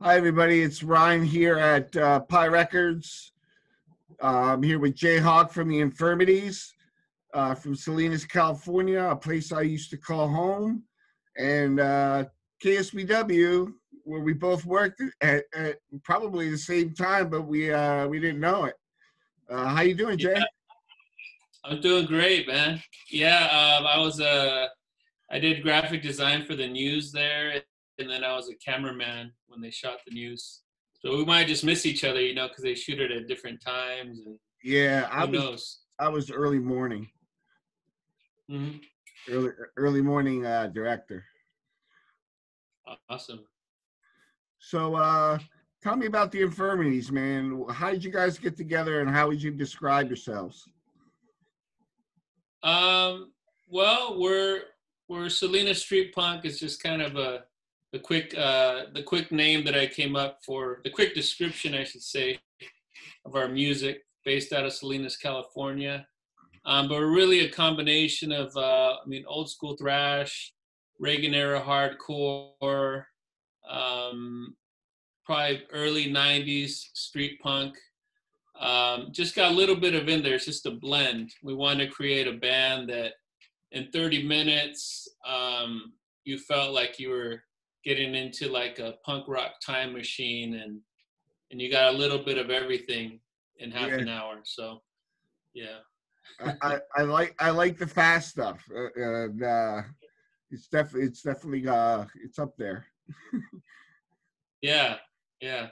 Hi, everybody. It's Ryan here at uh, Pi Records. Uh, I'm here with Jay Hawk from the Infirmities uh, from Salinas, California, a place I used to call home, and uh, KSBW, where we both worked at, at probably the same time, but we uh, we didn't know it. Uh, how you doing, Jay? Yeah. I'm doing great, man. Yeah, um, I was uh, I did graphic design for the news there, and then I was a cameraman when they shot the news. So we might just miss each other, you know, because they shoot it at different times, and Yeah, I who was knows? I was early morning, hmm early early morning uh, director. Awesome. So uh, tell me about the Infirmities, man. How did you guys get together, and how would you describe yourselves? Um, well, we're we're Salinas Street Punk is just kind of a the quick uh, the quick name that I came up for the quick description I should say of our music based out of Salinas, California. Um, but really a combination of uh, I mean old school thrash, Reagan era hardcore, um, probably early '90s street punk. Um, just got a little bit of in there. It's just a blend. We wanted to create a band that in 30 minutes um, you felt like you were getting into like a punk rock time machine and and you got a little bit of everything in half Yeah. an hour so yeah I, I, like I like the fast stuff. Uh, and, uh, it's definitely it's definitely uh it's up there. yeah yeah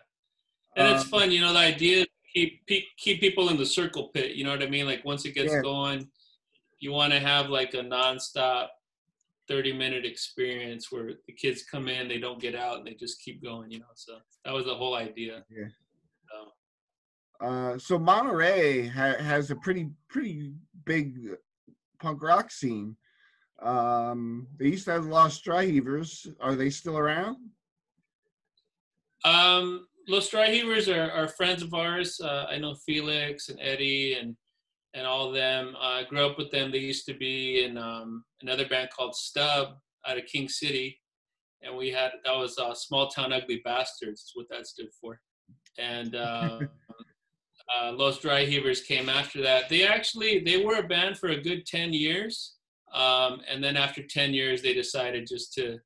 and it's Um, fun you know the idea is keep keep people in the circle pit you know what i mean like once it gets Yeah. going you want to have like a nonstop 30 minute experience where the kids come in they don't get out and they just keep going you know so that was the whole idea Yeah. so, Uh, so Monterey ha- has a pretty pretty big punk rock scene. Um, they used to have the Lost Dry Heavers. Are they still around? Um, Los Dry Heavers are, are friends of ours. Uh, I know Felix and Eddie and and all of them. I grew up with them. They used to be in um, another band called Stub out of King City, and we had that was uh, Small Town Ugly Bastards. Is what that stood for. And uh, uh, Los Dry Heavers came after that. They actually they were a band for a good ten years, um, and then after ten years they decided just to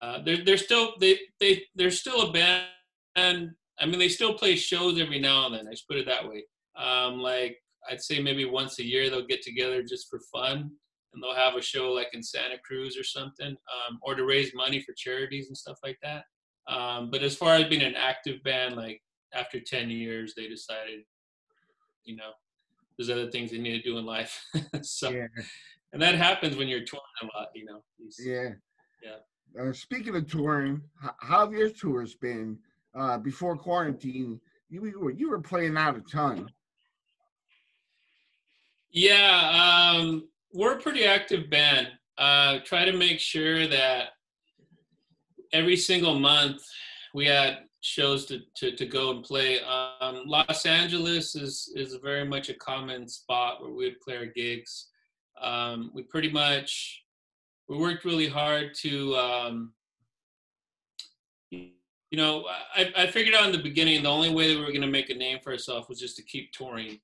uh, they're they're still they they they're still a band. I mean, they still play shows every now and then. I just put it that way. Um, like I'd say maybe once a year they'll get together just for fun, and they'll have a show like in Santa Cruz or something, um, or to raise money for charities and stuff like that. Um, but as far as being an active band, like after ten years, they decided, you know, there's other things they need to do in life. so, Yeah, and that happens when you're touring a lot, you know. Yeah, Yeah. Uh, speaking of touring, how have your tours been uh, before quarantine? You, you were you were playing out a ton. Yeah, um, we're a pretty active band. Uh, try to make sure that every single month we had shows to, to, to go and play. Um, Los Angeles is, is very much a common spot where we would play our gigs. Um, we pretty much we worked really hard to um, you know I, I figured out in the beginning the only way that we were going to make a name for ourselves was just to keep touring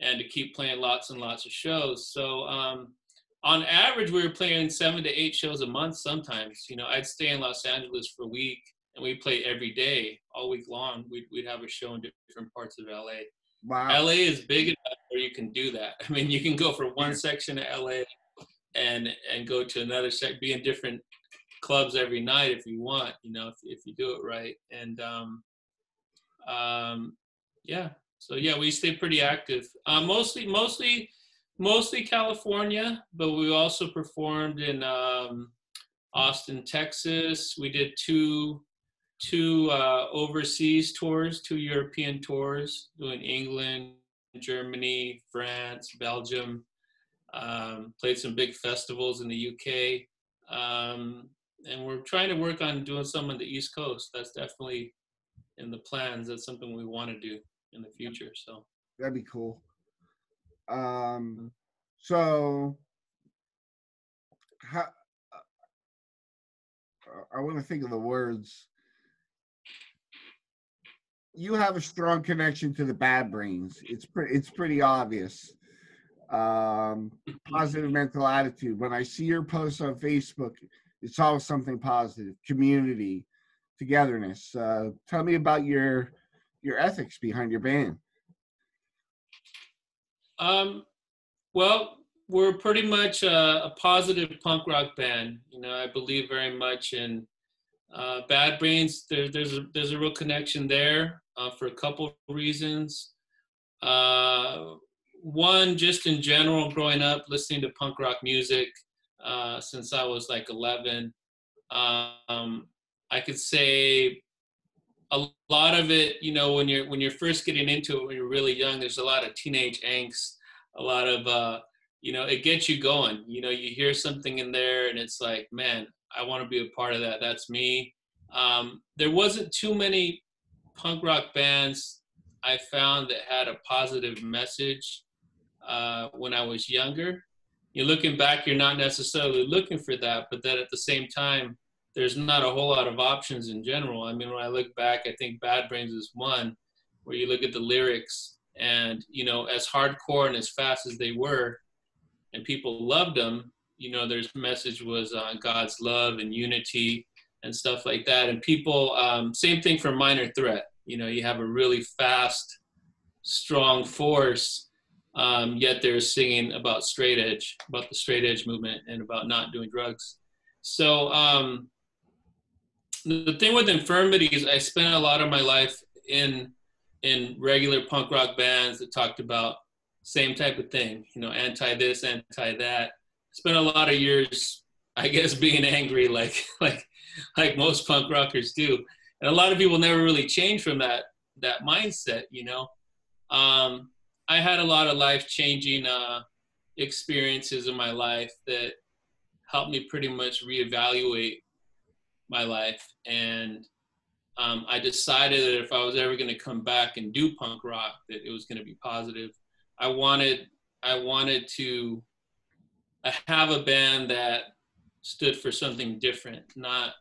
and to keep playing lots and lots of shows. So um, on average, we were playing seven to eight shows a month. Sometimes, you know, I'd stay in Los Angeles for a week, and we'd play every day, all week long. We'd we'd have a show in different parts of LA. Wow. LA is big enough where you can do that. I mean, you can go from one section of LA and and go to another sec, be in different clubs every night if you want. You know, if if you do it right. And um, um, yeah, so yeah, we stay pretty active. Uh, mostly, mostly, mostly California, but we also performed in um, Austin, Texas. We did two two uh, overseas tours, two European tours, doing England, Germany, France, Belgium. Um, played some big festivals in the UK, um, and we're trying to work on doing some on the East Coast. That's definitely in the plans. That's something we want to do in the future. So. That'd be cool. Um, so how, uh, I want to think of the words. you have a strong connection to the Bad Brains. It's pretty it's pretty obvious. Um, positive mental attitude. When I see your posts on Facebook, it's always something positive. Community, togetherness. Uh, tell me about your your ethics behind your band. Um, well, we're pretty much a, a, positive punk rock band. You know, I believe very much in uh, Bad Brains. There, there's a there's a real connection there uh, for a couple reasons. Uh, one, just in general, growing up listening to punk rock music uh, since I was like 11. Um, I could say a lot of it, you know, when you're when you're first getting into it when you're really young, there's a lot of teenage angst, a lot of uh, you know, it gets you going. You know, you hear something in there and it's like, man, I want to be a part of that. That's me. Um, there wasn't too many punk rock bands I found that had a positive message uh, when I was younger. You're looking back, you're not necessarily looking for that, but then at the same time, there's not a whole lot of options in general. I mean, when I look back, I think Bad Brains is one where you look at the lyrics and, you know, as hardcore and as fast as they were, and people loved them, you know, their message was uh, God's love and unity and stuff like that. And people, um, same thing for Minor Threat. You know, you have a really fast, strong force, um, yet they're singing about straight edge, about the straight edge movement, and about not doing drugs. So um, the thing with infirmities, I spent a lot of my life in in regular punk rock bands that talked about same type of thing, you know, anti this, anti that. Spent a lot of years, I guess, being angry, like like like most punk rockers do, and a lot of people never really change from that that mindset, you know. Um, I had a lot of life changing uh, experiences in my life that helped me pretty much reevaluate my life. And um, I decided that if I was ever going to come back and do punk rock, that it was going to be positive. I wanted I wanted to have a band that stood for something different, not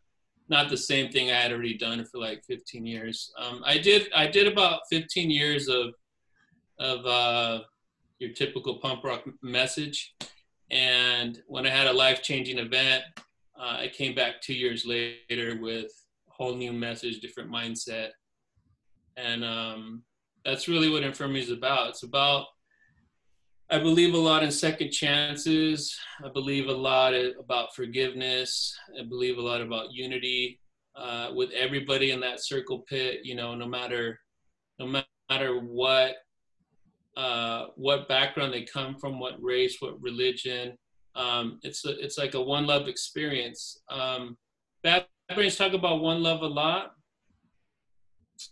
not the same thing I had already done for like 15 years. Um, I did I did about 15 years of of uh, your typical punk rock message, and when I had a life changing event, uh, I came back two years later with a whole new message, different mindset, and um, that's really what infirmity is about. It's about I believe a lot in second chances. I believe a lot about forgiveness. I believe a lot about unity uh, with everybody in that circle pit. You know, no matter no matter what uh, what background they come from, what race, what religion, um, it's a, it's like a one love experience. Um, Bad Brains talk about one love a lot,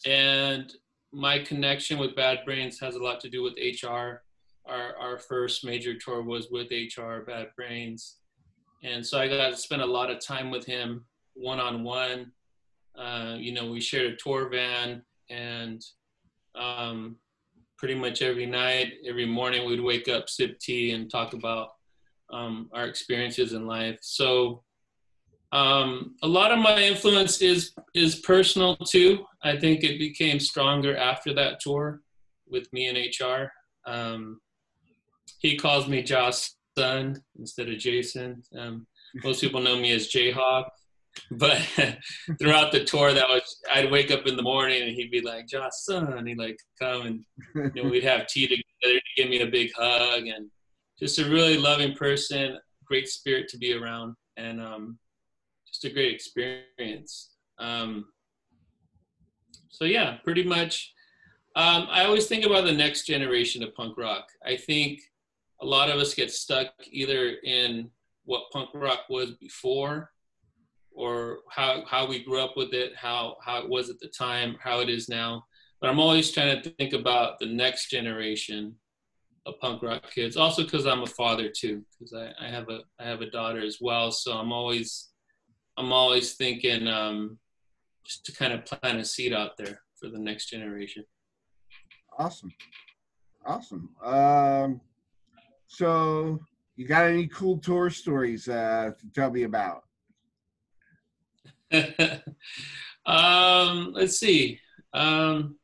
and my connection with Bad Brains has a lot to do with HR. Our our first major tour was with HR Bad Brains, and so I got to spend a lot of time with him one on one. You know, we shared a tour van, and um, pretty much every night, every morning, we'd wake up, sip tea, and talk about um, our experiences in life. So um, a lot of my influence is is personal too. I think it became stronger after that tour with me and HR. Um, he calls me Josh Son instead of Jason. Um, most people know me as Jayhawk. But throughout the tour, that was I'd wake up in the morning and he'd be like, "Josh, son," he'd like come and you know, we'd have tea together. He'd give me a big hug and just a really loving person, great spirit to be around, and um, just a great experience. Um, so yeah, pretty much. Um, I always think about the next generation of punk rock. I think a lot of us get stuck either in what punk rock was before or how, how we grew up with it, how, how it was at the time, how it is now. But I'm always trying to think about the next generation of punk rock kids. Also because I'm a father too, because I, I have a I have a daughter as well. So I'm always I'm always thinking um, just to kind of plant a seed out there for the next generation. Awesome, awesome. Um, so you got any cool tour stories uh, to tell me about? um, let's see. Um,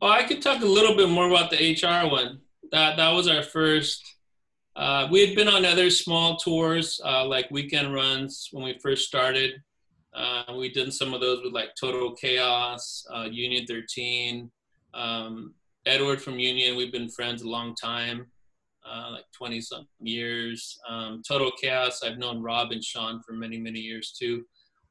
Well, I could talk a little bit more about the HR one. That that was our first. Uh, we had been on other small tours, uh, like weekend runs when we first started. Uh, we did some of those with like Total Chaos, uh, Union 13, um, Edward from Union. We've been friends a long time, uh, like 20 something years. Um, Total Chaos. I've known Rob and Sean for many many years too.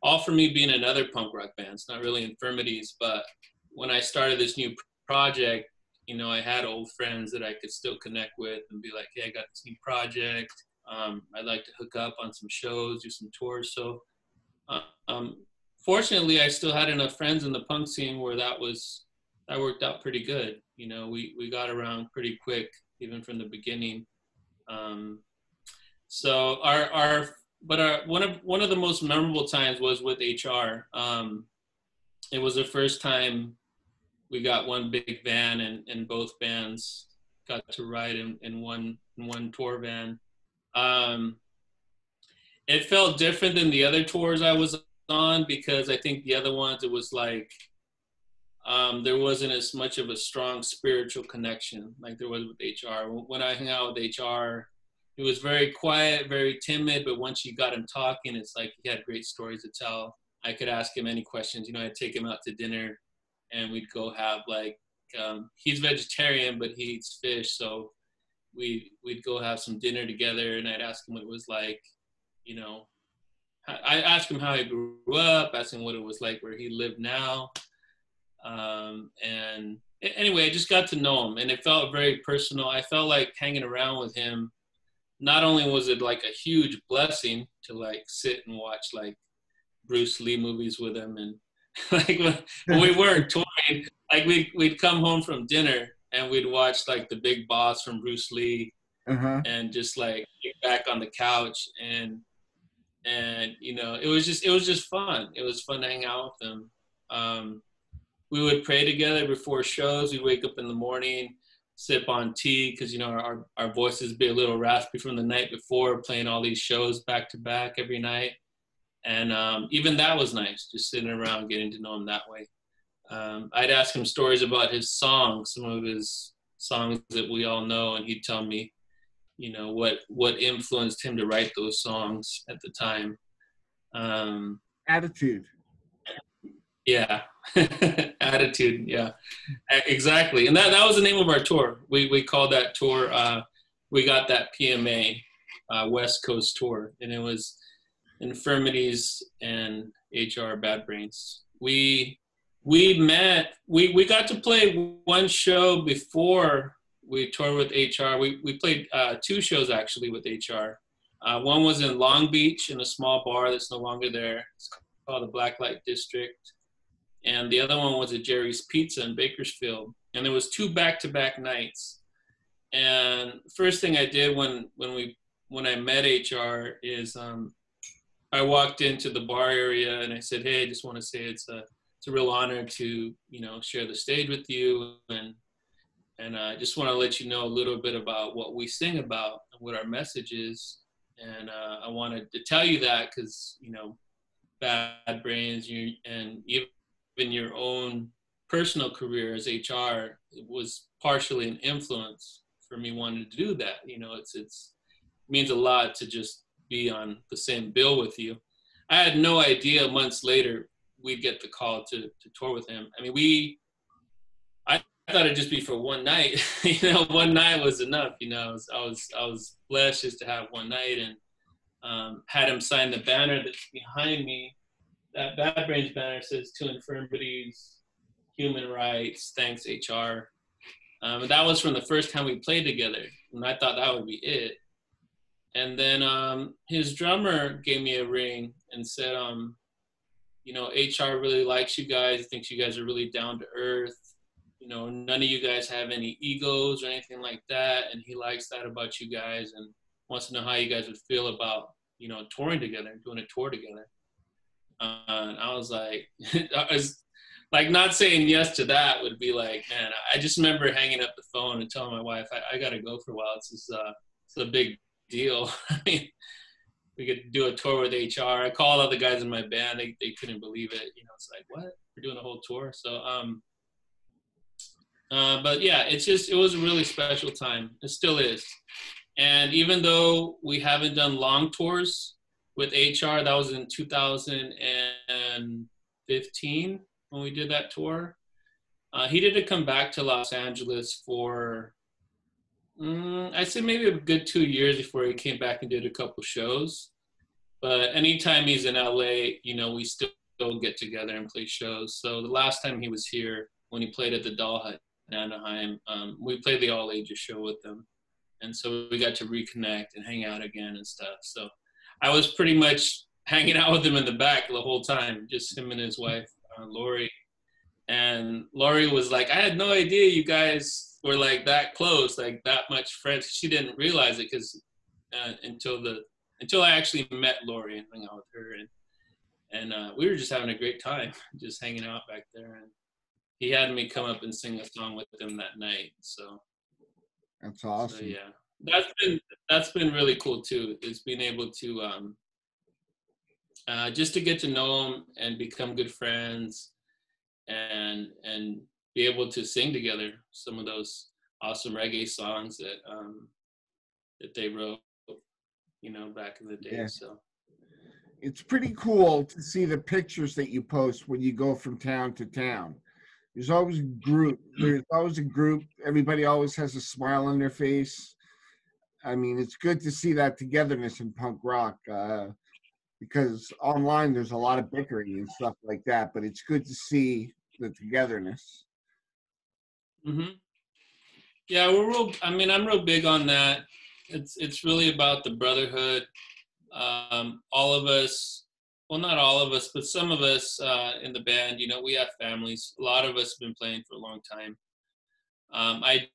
All for me being another punk rock band. It's not really infirmities, but when I started this new project, you know, I had old friends that I could still connect with and be like, hey, I got this new project. Um, I'd like to hook up on some shows, do some tours. So, uh, um, fortunately, I still had enough friends in the punk scene where that was that worked out pretty good. You know, we we got around pretty quick, even from the beginning. Um, so our our but our one of one of the most memorable times was with HR. Um, it was the first time we got one big van and, and both bands got to ride in, in one in one tour van. Um, it felt different than the other tours I was on because I think the other ones it was like um, there wasn't as much of a strong spiritual connection like there was with HR. When I hung out with HR, it was very quiet, very timid, but once you got him talking, it's like he had great stories to tell. I could ask him any questions. You know, I'd take him out to dinner and we'd go have like um, he's vegetarian but he eats fish so we we'd go have some dinner together and I'd ask him what it was like you know. I asked him how he grew up asked him what it was like where he lived now um, and anyway I just got to know him and it felt very personal. I felt like hanging around with him not only was it like a huge blessing to like sit and watch like Bruce Lee movies with him and like when we weren't touring, like we we'd come home from dinner and we'd watch like the Big Boss from Bruce Lee, uh-huh. and just like get back on the couch and and you know it was just it was just fun. It was fun to hang out with them. Um, we would pray together before shows. We'd wake up in the morning, sip on tea because you know our our voices be a little raspy from the night before playing all these shows back to back every night and um, even that was nice, just sitting around getting to know him that way. Um, I'd ask him stories about his songs, some of his songs that we all know, and he'd tell me, you know, what what influenced him to write those songs at the time. Um, Attitude. Yeah, attitude. Yeah, exactly. And that that was the name of our tour. We we called that tour. Uh, we got that PMA uh, West Coast tour, and it was infirmities and HR bad brains. We we met we we got to play one show before we toured with HR. We we played uh, two shows actually with HR. Uh, one was in Long Beach in a small bar that's no longer there. It's called the Blacklight District, and the other one was at Jerry's Pizza in Bakersfield. And there was two back-to-back nights. And first thing I did when when we when I met HR is um, I walked into the bar area and I said, "Hey, I just want to say it's a it's a real honor to you know share the stage with you and and I just want to let you know a little bit about what we sing about and what our message is. And uh, I wanted to tell you that because you know, bad brains, you and even your own personal career as HR was partially an influence for me wanting to do that. You know, it's it's it means a lot to just be on the same bill with you. I had no idea months later we'd get the call to, to tour with him. I mean, we, I thought it'd just be for one night. you know, one night was enough. You know, I was, I was, I was blessed just to have one night and um, had him sign the banner that's behind me. That Bad Brains banner says "To infirmities, human rights, thanks HR." Um, and that was from the first time we played together, and I thought that would be it. And then um, his drummer gave me a ring and said, um, you know, HR really likes you guys, thinks you guys are really down to earth. You know, none of you guys have any egos or anything like that. And he likes that about you guys and wants to know how you guys would feel about, you know, touring together, doing a tour together. Uh, and I was like, I was like, not saying yes to that would be like, man, I just remember hanging up the phone and telling my wife, I, I got to go for a while. It's just, uh, it's a big deal. I mean, we could do a tour with HR. I called all the guys in my band. They, they couldn't believe it. You know, it's like, what? We're doing a whole tour. So, um, Uh, but yeah, it's just it was a really special time. It still is. And even though we haven't done long tours with HR, that was in 2015 when we did that tour. Uh, he didn't come back to Los Angeles for, mm, I'd say maybe a good two years before he came back and did a couple shows. But anytime he's in LA, you know, we still get together and play shows. So the last time he was here, when he played at the Doll Hut in Anaheim, um, we played the All Ages show with him. And so we got to reconnect and hang out again and stuff. So I was pretty much hanging out with him in the back the whole time, just him and his wife, uh, Lori. And Lori was like, I had no idea you guys were like that close, like that much friends. She didn't realize it because uh, until the until I actually met Lori and hung out with her, and and uh, we were just having a great time, just hanging out back there. And he had me come up and sing a song with him that night. So that's awesome. So, yeah, that's been that's been really cool too. Is being able to um, uh, just to get to know him and become good friends, and and be able to sing together some of those awesome reggae songs that um, that they wrote, you know, back in the day. Yeah. So it's pretty cool to see the pictures that you post when you go from town to town. There's always a group. There's always a group. Everybody always has a smile on their face. I mean, it's good to see that togetherness in punk rock. Uh, because online there's a lot of bickering and stuff like that, but it's good to see the togetherness. Mhm. Yeah, we're real. I mean, I'm real big on that. It's it's really about the brotherhood. Um, all of us, well, not all of us, but some of us uh, in the band, you know, we have families. A lot of us have been playing for a long time. Um, I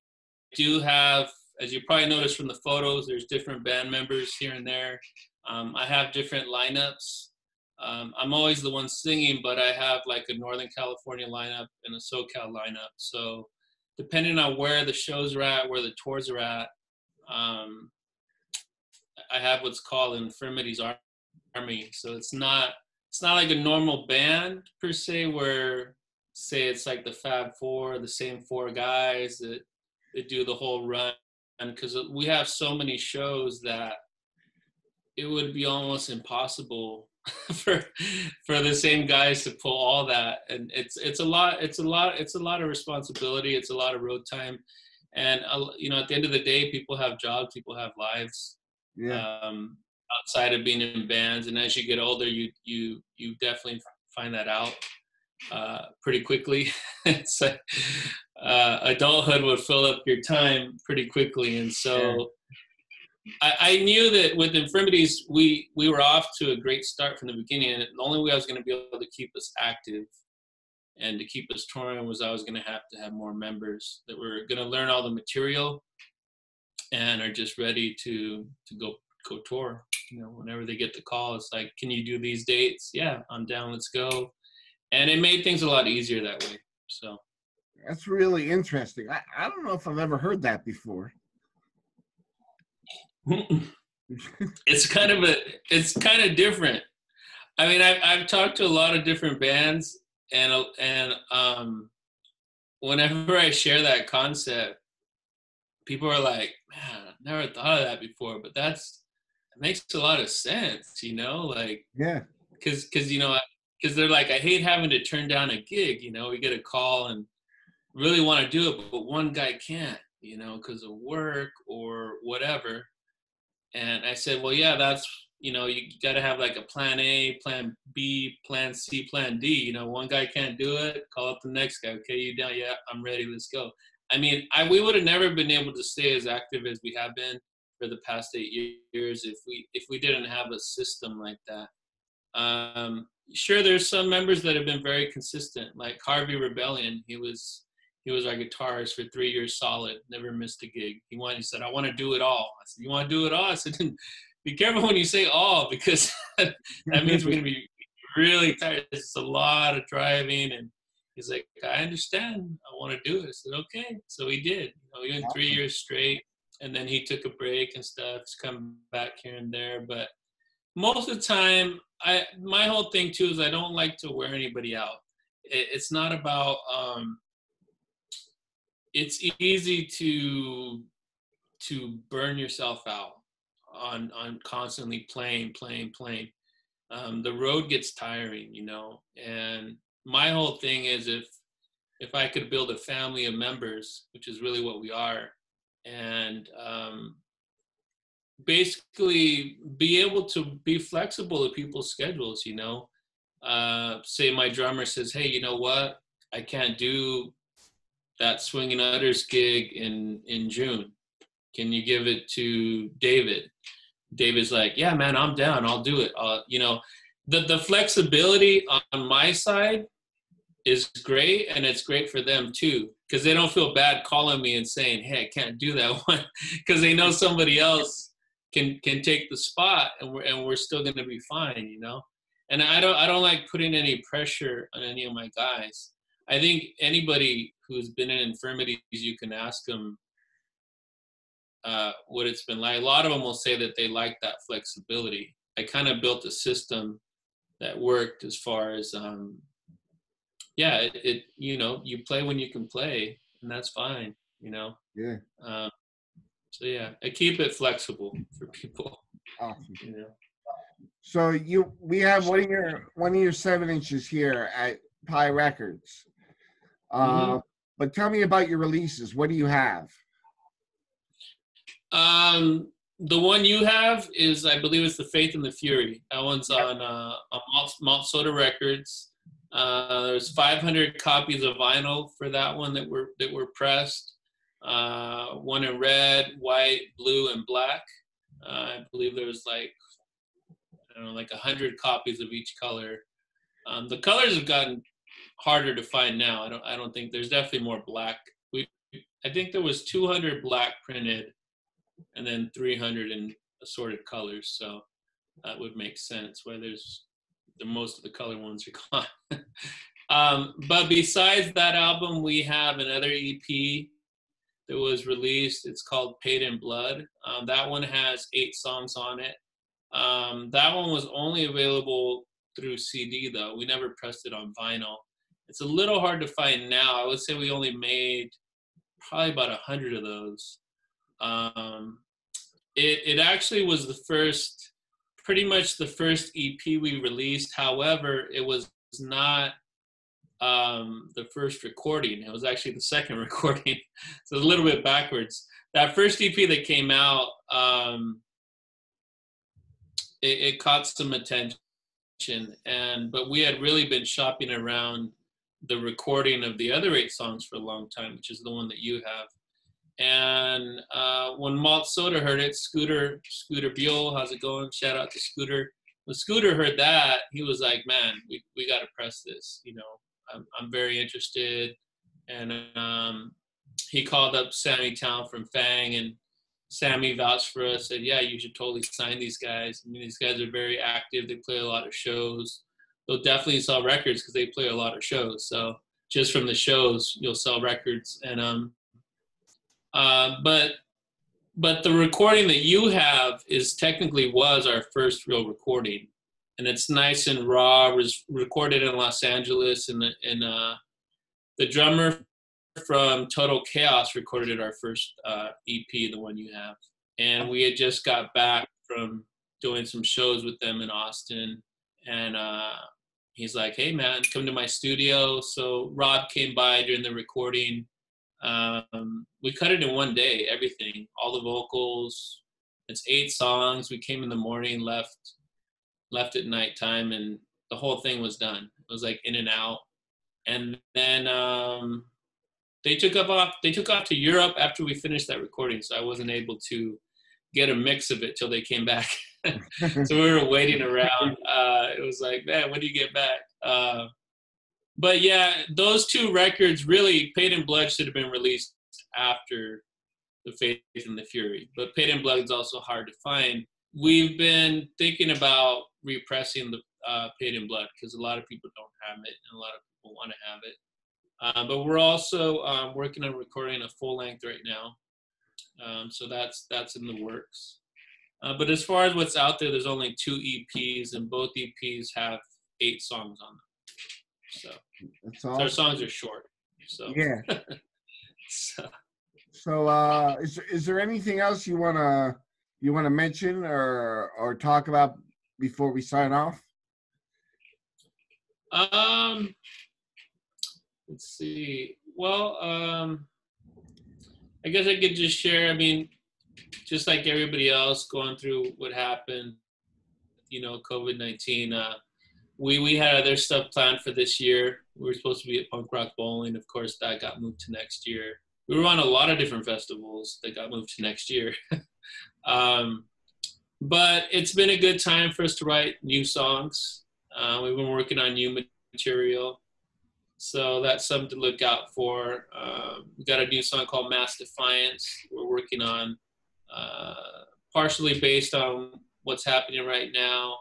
do have, as you probably noticed from the photos, there's different band members here and there. Um, I have different lineups. Um, I'm always the one singing, but I have like a Northern California lineup and a SoCal lineup. So depending on where the shows are at, where the tours are at, um, I have what's called Infirmities Army. So it's not it's not like a normal band per se, where say it's like the Fab Four, the same four guys that that do the whole run, because we have so many shows that it would be almost impossible for for the same guys to pull all that. And it's it's a lot it's a lot it's a lot of responsibility. It's a lot of road time. And uh, you know at the end of the day people have jobs people have lives yeah. um, outside of being in bands. And as you get older you you you definitely find that out uh, pretty quickly. It's uh, adulthood would fill up your time pretty quickly. And so I, I, knew that with infirmities, we we were off to a great start from the beginning, and the only way I was going to be able to keep us active and to keep us touring was I was going to have to have more members that were going to learn all the material and are just ready to to go go tour. You know, whenever they get the call, it's like, "Can you do these dates?" Yeah, I'm down. Let's go. And it made things a lot easier that way. So that's really interesting. I, I don't know if I've ever heard that before. It's kind of a it's kind of different. I mean, I've I've talked to a lot of different bands, and and um, whenever I share that concept, people are like, "Man, I've never thought of that before," but that's it makes a lot of sense, you know, like yeah, because because you know because they're like, I hate having to turn down a gig, you know, we get a call and really want to do it, but one guy can't, you know, because of work or whatever and I said, well, yeah, that's, you know, you got to have like a plan A, plan B, plan C, plan D. You know, one guy can't do it, call up the next guy. Okay, you down? Yeah, I'm ready. Let's go. I mean, I we would have never been able to stay as active as we have been for the past eight years if we if we didn't have a system like that. Um, sure, there's some members that have been very consistent, like Harvey Rebellion. He was he was our guitarist for three years solid, never missed a gig. He wanted, he said, I want to do it all. I said, You want to do it all? I said, Be careful when you say all because that means we're going to be really tired. It's a lot of driving. And he's like, I understand. I want to do it. I said, Okay. So he did. You know, we went three years straight. And then he took a break and stuff to come back here and there. But most of the time, I my whole thing too is I don't like to wear anybody out. It, it's not about um, it's easy to to burn yourself out on on constantly playing, playing, playing. Um, the road gets tiring, you know. And my whole thing is if if I could build a family of members, which is really what we are, and um, basically be able to be flexible to people's schedules, you know. Uh, say my drummer says, "Hey, you know what? I can't do that Swingin' Utters gig in in June. Can you give it to David?" David's like, "Yeah, man, I'm down. I'll do it." Uh, you know, the the flexibility on my side is great, and it's great for them too, because they don't feel bad calling me and saying, "Hey, I can't do that one," because they know somebody else can can take the spot, and we're and we're still going to be fine, you know. And I don't I don't like putting any pressure on any of my guys. I think anybody who's been in infirmities, you can ask them uh, what it's been like. A lot of them will say that they like that flexibility. I kind of built a system that worked as far as, um, yeah, it, it, you know, you play when you can play, and that's fine, you know. Yeah. Um, so yeah, I keep it flexible for people. Awesome. You know. So you, we have one of your one of your seven inches here at Pi Records. Uh, Mhm. But tell me about your releases. What do you have? Um, the one you have is, I believe, it's the Faith and the Fury. That one's on uh, on Malt, Malt Soda Records. Uh, there's 500 copies of vinyl for that one that were that were pressed. Uh, one in red, white, blue, and black. Uh, I believe there was like I don't know, like 100 copies of each color. Um, the colors have gotten harder to find now. I don't I don't think there's definitely more black. We I think there was 200 black printed and then 300 in assorted colors. So that would make sense where there's the most of the color ones are gone. um, but besides that album, we have another EP that was released. It's called Paid in Blood. Um, that one has eight songs on it. Um, that one was only available through CD though. We never pressed it on vinyl. It's a little hard to find now. I would say we only made probably about a hundred of those. Um, it it actually was the first, pretty much the first EP we released. However, it was not um, the first recording. It was actually the second recording, so it's a little bit backwards. That first EP that came out, um, it, it caught some attention, and but we had really been shopping around the recording of the other eight songs for a long time, which is the one that you have. And uh, when Malt Soda heard it, Scooter Scooter Buell, how's it going? Shout out to Scooter. When Scooter heard that, he was like, "Man, we we got to press this. You know, I'm I'm very interested." And um, he called up Sammy Town from Fang, and Sammy vouched for us. Said, "Yeah, you should totally sign these guys. I mean, these guys are very active. They play a lot of shows. They'll definitely sell records because they play a lot of shows. So just from the shows, you'll sell records. And um, uh, but but the recording that you have is technically was our first real recording, and it's nice and raw. Was recorded in Los Angeles, and the and uh, the drummer from Total Chaos recorded our first uh, EP, the one you have, and we had just got back from doing some shows with them in Austin, and uh, he's like, "Hey man, come to my studio." So Rob came by during the recording. Um, we cut it in one day, everything, all the vocals. It's eight songs. We came in the morning, left, left at nighttime, and the whole thing was done. It was like in and out. And then um, they took up off. They took off to Europe after we finished that recording, so I wasn't able to get a mix of it till they came back. so we were waiting around. Uh, it was like, man, when do you get back? Uh, but yeah, those two records really, Paid in Blood should have been released after the Faith and the Fury. But Paid in Blood is also hard to find. We've been thinking about repressing the uh, Paid in Blood because a lot of people don't have it and a lot of people want to have it. Uh, but we're also um, working on recording a full length right now. Um, so that's that's in the works. Uh, but as far as what's out there, there's only two EPs, and both EPs have eight songs on them. So That's awesome. songs are short. So Yeah. So, So, uh, is is there anything else you wanna you wanna mention or or talk about before we sign off? um, let's see. Well, um, I guess I could just share. I mean, just like everybody else going through what happened, you know, COVID nineteen. Uh, we we had other stuff planned for this year. We were supposed to be at Punk Rock Bowling. Of course, that got moved to next year. We were on a lot of different festivals that got moved to next year. um, but it's been a good time for us to write new songs. Uh, we've been working on new material. So that's something to look out for. Uh, we got a new song called Mass Defiance. We're working on uh, partially based on what's happening right now.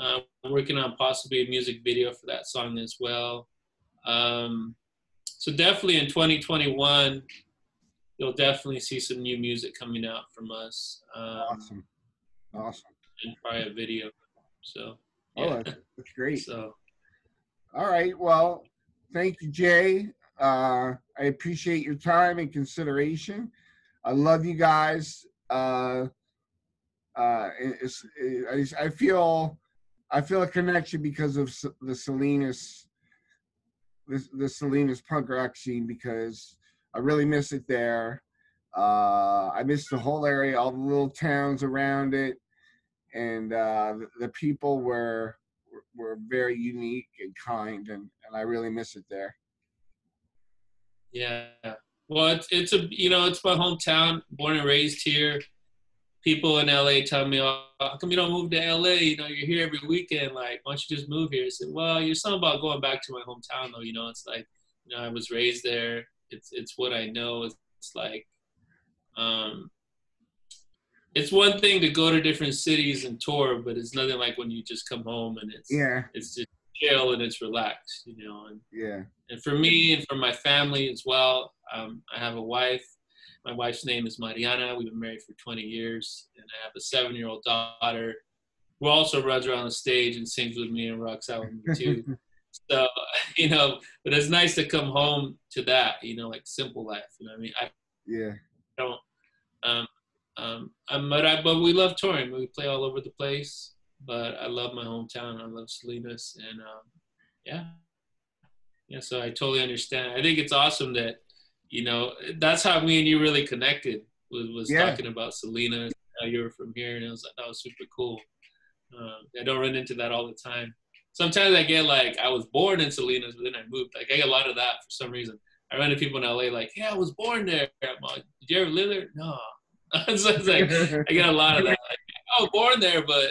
Uh, working on possibly a music video for that song as well. Um, so definitely in 2021, you'll definitely see some new music coming out from us. Um, Awesome, awesome. And probably a video. So Oh, yeah. that's, that's great. so All right. Well, thank you, Jay. Uh, I appreciate your time and consideration. I love you guys. Uh, uh, it's, I feel I feel a connection because of the Salinas the, the Salinas punk rock scene because I really miss it there. Uh, I miss the whole area, all the little towns around it, and uh, the, the people were were- were very unique and kind, and, and I really miss it there. Yeah. Well, it's it's a you know it's my hometown, born and raised here. People in LA tell me, "Oh, how come you don't move to LA? You know, you're here every weekend. Like, why don't you just move here?" I said, "Well, you're something about going back to my hometown, though. You know, it's like, you know, I was raised there. It's it's what I know. It's, it's like, um, it's one thing to go to different cities and tour, but it's nothing like when you just come home and it's Yeah, it's just chill and it's relaxed, you know. And yeah, and for me and for my family as well. Um, I have a wife. My wife's name is Mariana. We've been married for 20 years, and I have a seven-year-old daughter who also runs around the stage and sings with me and rocks out with me too. so you know, but it's nice to come home to that. You know, like simple life. You know, what I mean, I yeah. don't. Um, um, um, but I, but we love touring. We play all over the place. But I love my hometown. I love Salinas, and um, yeah, yeah. So I totally understand. I think it's awesome that you know that's how me and you really connected. Was was Yeah. talking about Salinas. How you were from here, and it was like that was super cool. Um, I don't run into that all the time. Sometimes I get like I was born in Salinas, but then I moved. Like I get a lot of that for some reason. I run into people in LA like, "Yeah, I was born there." I'm like, "Did you ever live there?" No. so it's like I get a lot of that. Like, oh, born there, but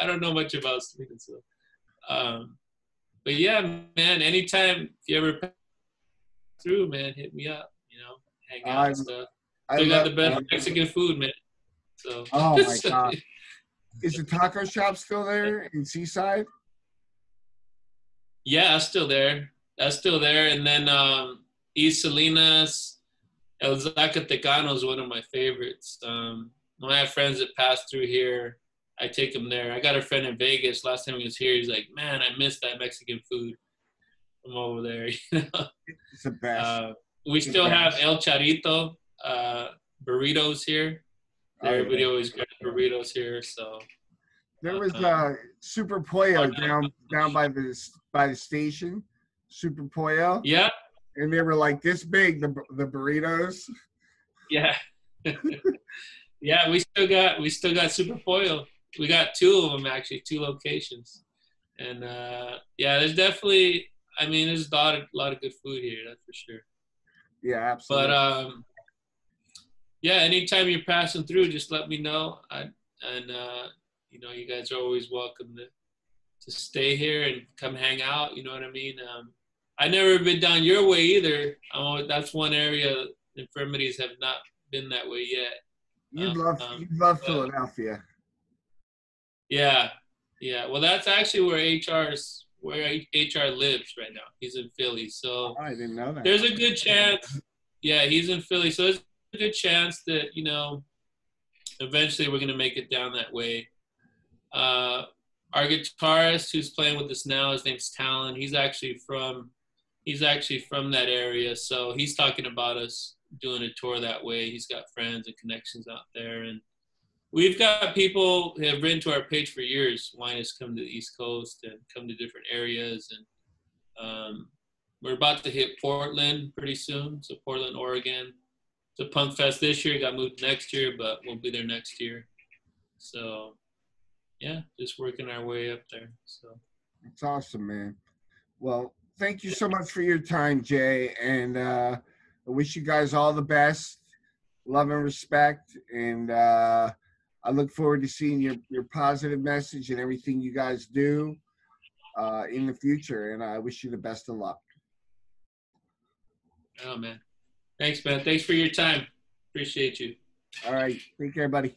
I don't know much about Sweden. So, um, but yeah, man, anytime if you ever pass through, man, hit me up. You know, hang out I- and stuff. I They got the best Mexican food, man. So. Oh my god! Is the taco shop still there in Seaside? Yeah, that's still there. That's still there. And then um, East Salinas, El Zacatecano is one of my favorites. Um, I have friends that pass through here, I take him there. I got a friend in Vegas. Last time he was here, he's like, "Man, I miss that Mexican food from over there." You know? It's the best. uh, we still have El Charito uh, burritos here. Oh, yeah. Everybody always grabs burritos here. So There was uh Super Pollo down down by the by the station, Super Pollo, yeah, and they were like this big. The the burritos. Yeah. yeah, we still got we still got Super Pollo. We got two of them actually, two locations. And uh yeah, there's definitely I mean there's a lot of lot of good food here, that's for sure. Yeah, absolutely. But um yeah, anytime you're passing through, just let me know. I, and uh you know, you guys are always welcome to to stay here and come hang out, you know what I mean? Um I never been down your way either. Oh, that's one area infirmities have not been that way yet. you um, love um, you love Philadelphia. Yeah, yeah. Well, that's actually where HR's where HR lives right now. He's in Philly, so Oh, I didn't know that. there's a good chance. Yeah, he's in Philly, so there's a good chance that you know, eventually we're gonna make it down that way. Uh, our guitarist who's playing with us now, his name's Talon. He's actually from he's actually from that area, so he's talking about us doing a tour that way. He's got friends and connections out there, and we've got people who have written to our page for years, Wine has come to the East Coast and come to different areas. And um, we're about to hit Portland pretty soon. So Portland, Oregon. It's a punk fest this year. Got moved next year, but we'll be there next year. So yeah, just working our way up there. So It's awesome, man. Well, thank you so much for your time, Jay, and uh, I wish you guys all the best, love and respect, and uh, I look forward to seeing your your positive message and everything you guys do uh, in the future. And I wish you the best of luck. oh man, thanks man. Thanks for your time. Appreciate you. All right, take care, buddy.